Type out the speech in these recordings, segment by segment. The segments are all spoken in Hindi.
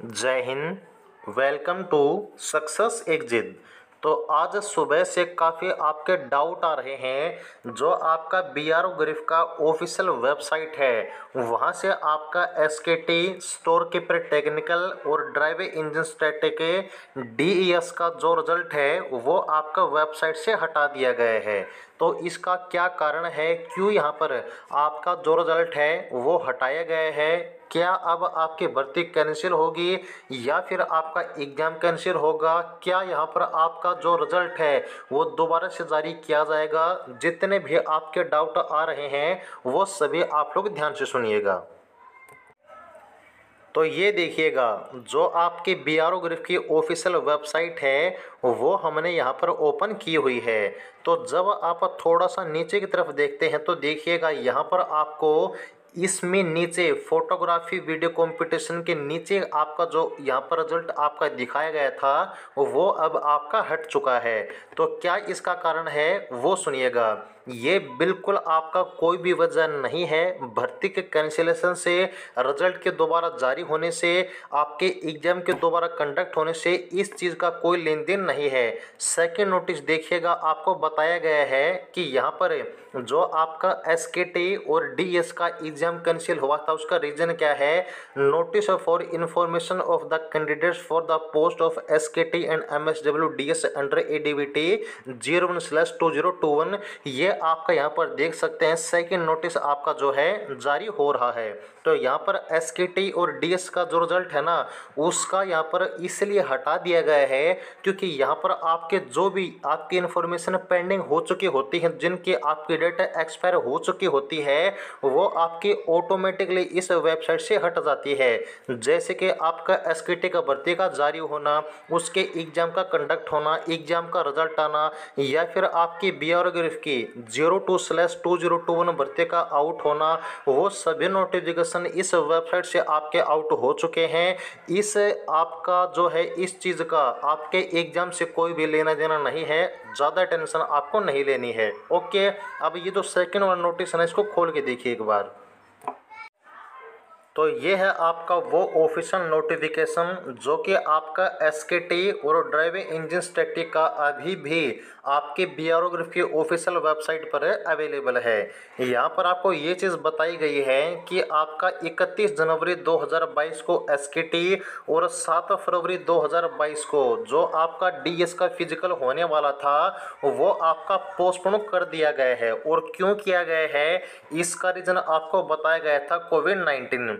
जय हिंद। वेलकम टू सक्सेस एग्जिट तो आज सुबह से काफ़ी आपके डाउट आ रहे हैं, जो आपका बी आर ग्रिफ का ऑफिशियल वेबसाइट है। वहाँ से आपका S K T store keeper technical और drive engine static D E S का जो रिज़ल्ट है, वो आपका वेबसाइट से हटा दिया गया है। तो इसका क्या कारण है? क्यों यहाँ पर आपका जो रिज़ल्ट है, वो हटाया गया है? क्या अब आपकी भर्ती कैंसिल होगी या फिर आपका एग्ज़ाम कैंसिल होगा? क्या यहाँ पर आपका जो रिज़ल्ट है, वो दोबारा से जारी किया जाएगा? जितने भी आपके डाउट आ रहे हैं, वो सभी आप लोग ध्यान से सुनिएगा। तो ये देखिएगा, जो आपकी बी आर ओ ग्रिफ की ऑफिशियल वेबसाइट है, वो हमने यहाँ पर ओपन की हुई है। तो जब आप थोड़ा सा नीचे की तरफ़ देखते हैं तो देखिएगा, यहाँ पर आपको इसमें नीचे फोटोग्राफी वीडियो कंपटीशन के नीचे आपका जो यहाँ पर रिज़ल्ट आपका दिखाया गया था, वो अब आपका हट चुका है। तो क्या इसका कारण है, वो सुनिएगा। ये बिल्कुल आपका कोई भी वजह नहीं है। भर्ती के कैंसिलेशन से रिज़ल्ट के दोबारा जारी होने से, आपके एग्ज़ाम के दोबारा कंडक्ट होने से इस चीज़ का कोई लेन देन नहीं है। सेकेंड नोटिस देखिएगा, आपको बताया गया है कि यहाँ पर जो आपका एस और डीएस का एग्ज़ाम कैंसिल हुआ था, उसका रीज़न क्या है? Notice for information of the candidates for the post of S and M S W D S under A D B T zero one slash two zero two one ये आपका यहाँ पर देख सकते हैं सेकेंड नोटिस आपका जो है, जारी हो रहा है। तो यहाँ पर एस और डी एस का जो रिज़ल्ट है ना, उसका यहाँ पर इसलिए हटा दिया गया है क्योंकि यहाँ पर आपके जो भी, आपकी इन्फॉर्मेशन पेंडिंग हो चुकी होती है, जिनकी आपकी डेट एक्सपायर हो चुकी होती है, वो आपकी ऑटोमेटिकली इस वेबसाइट से हट जाती है। जैसे कि आपका एस के भर्ती का जारी होना, उसके एग्ज़ाम का कंडक्ट होना एग्ज़ाम का रिज़ल्ट आना, या फिर आपकी बी की zero two slash two zero two one भर्ती का आउट होना, वो सभी नोटिफिकेशन इस वेबसाइट से आपके आउट हो चुके हैं। इस आपका जो है, इस चीज़ का आपके एग्ज़ाम से कोई भी लेना देना नहीं है, ज़्यादा टेंशन आपको नहीं लेनी है। ओके, अब ये जो सेकेंड वाला नोटिस है इसको खोल के देखिए एक बार। तो ये है आपका वो ऑफिशियल नोटिफिकेशन जो कि आपका एस के टी और ड्राइविंग इंजन स्टैटिक का अभी भी आपके बी आर की ऑफिशियल वेबसाइट पर अवेलेबल है। यहाँ पर आपको ये चीज़ बताई गई है कि आपका 31 जनवरी 2022 को एस के टी और 7 फरवरी 2022 को जो आपका डी एस का फ़िज़िकल होने वाला था, वो आपका पोस्टपोन कर दिया गया है। और क्यों किया गया है? इसका रीज़न आपको बताया गया था कोविड नाइन्टीन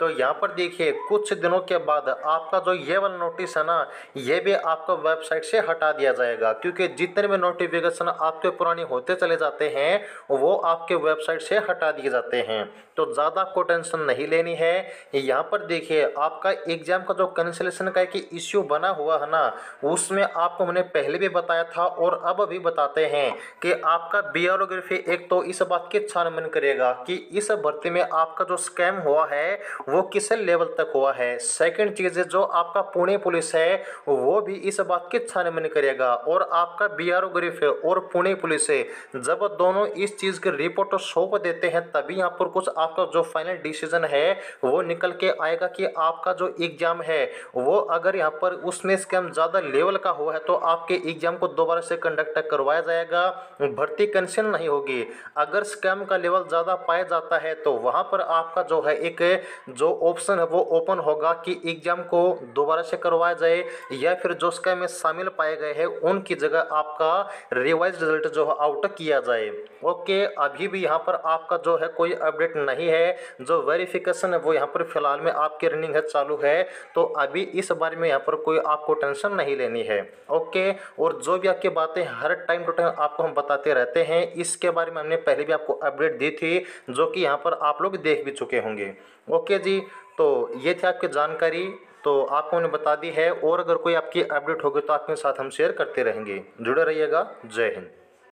तो यहाँ पर देखिए, कुछ दिनों के बाद आपका जो ये वाला नोटिस है ना, ये भी आपको वेबसाइट से हटा दिया जाएगा। क्योंकि जितने भी नोटिफिकेशन आपके पुराने होते चले जाते हैं, वो आपके वेबसाइट से हटा दिए जाते हैं। तो ज़्यादा आपको टेंशन नहीं लेनी है। यहाँ पर देखिए, आपका एग्ज़ाम का जो कैंसिलेशन का एक इश्यू बना हुआ है ना, उसमें आपको मैंने पहले भी बताया था और अब भी बताते हैं कि आपका बियोग्राफी एक तो इस बात की छानबीन करेगा कि इस भर्ती में आपका जो स्कैम हुआ है वो किस लेवल तक हुआ है? सेकंड चीज़ है जो आपका पुणे पुलिस है, वो भी इस बात की छानबीन करेगा। और आपका बी आर ग्रिफ है और पुणे पुलिस है, जब दोनों इस चीज़ की रिपोर्ट सौंप देते हैं, तभी यहाँ पर कुछ आपका जो फाइनल डिसीज़न है, वो निकल के आएगा कि आपका जो एग्ज़ाम है, वो अगर यहाँ पर उसमें स्कैम ज़्यादा लेवल का हुआ है तो आपके एग्ज़ाम को दोबारा से कंडक्ट करवाया जाएगा। भर्ती कैंसिल नहीं होगी। अगर स्कैम का लेवल ज़्यादा पाया जाता है तो वहाँ पर आपका जो है एक जो ऑप्शन है वो ओपन होगा कि एग्ज़ाम को दोबारा से करवाया जाए या फिर जो स्कैम में शामिल पाए गए हैं, उनकी जगह आपका रिवाइज रिज़ल्ट जो है आउट किया जाए। ओके अभी भी यहाँ पर आपका जो है कोई अपडेट नहीं है। जो वेरिफिकेशन है वो यहाँ पर फ़िलहाल में आपकी रनिंग है, चालू है। तो अभी इस बारे में यहाँ पर कोई आपको टेंशन नहीं लेनी है। ओके और जो भी आपकी बातें हर टाइम टू टाइम आपको हम बताते रहते हैं, इसके बारे में हमने पहले भी आपको अपडेट दी थी, जो कि यहाँ पर आप लोग देख भी चुके होंगे। ओके जी तो ये थी आपकी जानकारी। तो आपको उन्हें बता दी है, और अगर कोई आपकी अपडेट होगी तो आपके साथ हम शेयर करते रहेंगे। जुड़े रहिएगा। जय हिंद।